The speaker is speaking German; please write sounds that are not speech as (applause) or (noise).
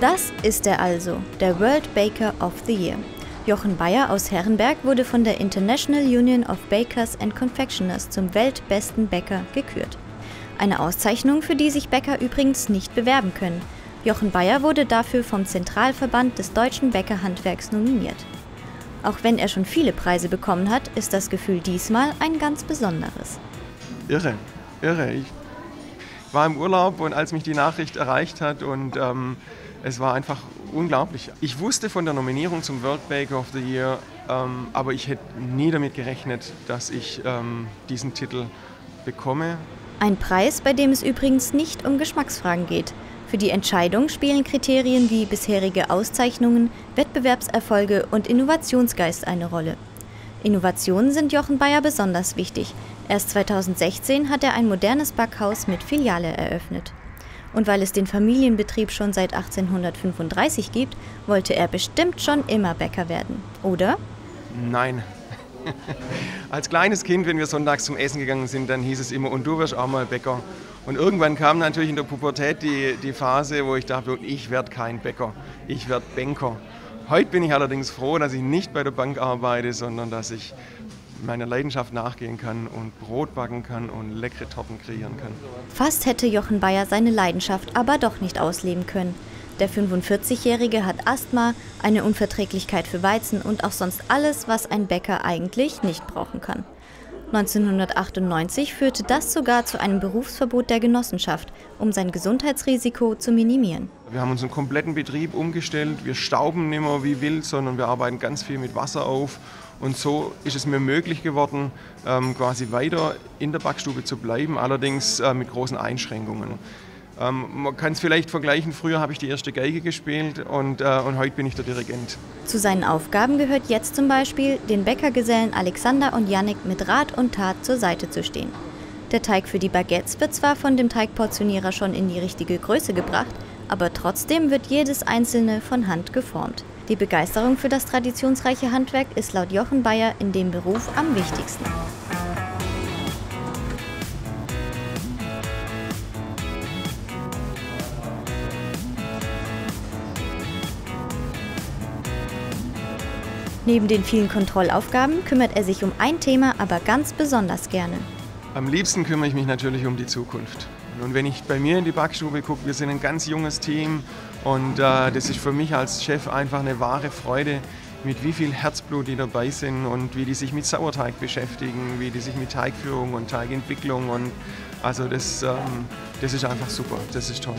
Das ist er also, der World Baker of the Year. Jochen Bayer aus Herrenberg wurde von der International Union of Bakers and Confectioners zum weltbesten Bäcker gekürt. Eine Auszeichnung, für die sich Bäcker übrigens nicht bewerben können. Jochen Bayer wurde dafür vom Zentralverband des deutschen Bäckerhandwerks nominiert. Auch wenn er schon viele Preise bekommen hat, ist das Gefühl diesmal ein ganz besonderes. Irre, irre. Ich war im Urlaub und als mich die Nachricht erreicht hat und ähm, es war einfach unglaublich. Ich wusste von der Nominierung zum World Baker of the Year, ähm, aber ich hätte nie damit gerechnet, dass ich ähm, diesen Titel bekomme. Ein Preis, bei dem es übrigens nicht um Geschmacksfragen geht. Für die Entscheidung spielen Kriterien wie bisherige Auszeichnungen, Wettbewerbserfolge und Innovationsgeist eine Rolle. Innovationen sind Jochen Bayer besonders wichtig. Erst 2016 hat er ein modernes Backhaus mit Filiale eröffnet. Und weil es den Familienbetrieb schon seit 1835 gibt, wollte er bestimmt schon immer Bäcker werden, oder? Nein. (laughs) Als kleines Kind, wenn wir sonntags zum Essen gegangen sind, dann hieß es immer, und du wirst auch mal Bäcker. Und irgendwann kam natürlich in der Pubertät die, die Phase, wo ich dachte, ich werde kein Bäcker, ich werde Banker. Heute bin ich allerdings froh, dass ich nicht bei der Bank arbeite, sondern dass ich meiner Leidenschaft nachgehen kann und Brot backen kann und leckere Torten kreieren kann. Fast hätte Jochen Bayer seine Leidenschaft aber doch nicht ausleben können. Der 45-Jährige hat Asthma, eine Unverträglichkeit für Weizen und auch sonst alles, was ein Bäcker eigentlich nicht brauchen kann. 1998 führte das sogar zu einem Berufsverbot der Genossenschaft, um sein Gesundheitsrisiko zu minimieren. Wir haben unseren kompletten Betrieb umgestellt. Wir stauben nicht mehr wie wild, sondern wir arbeiten ganz viel mit Wasser auf. Und so ist es mir möglich geworden, ähm, quasi weiter in der Backstube zu bleiben, allerdings äh, mit großen Einschränkungen. Ähm, man kann es vielleicht vergleichen, früher habe ich die erste Geige gespielt und, äh, und heute bin ich der Dirigent. Zu seinen Aufgaben gehört jetzt zum Beispiel, den Bäckergesellen Alexander und Yannick mit Rat und Tat zur Seite zu stehen. Der Teig für die Baguettes wird zwar von dem Teigportionierer schon in die richtige Größe gebracht, aber trotzdem wird jedes einzelne von Hand geformt. Die Begeisterung für das traditionsreiche Handwerk ist laut Jochen Bayer in dem Beruf am wichtigsten. Neben den vielen Kontrollaufgaben kümmert er sich um ein Thema aber ganz besonders gerne. Am liebsten kümmere ich mich natürlich um die Zukunft. Und wenn ich bei mir in die Backstube gucke, wir sind ein ganz junges Team und äh, das ist für mich als Chef einfach eine wahre Freude, mit wie viel Herzblut die dabei sind und wie die sich mit Sauerteig beschäftigen, wie die sich mit Teigführung und Teigentwicklung und also das, ähm, das ist einfach super, das ist toll.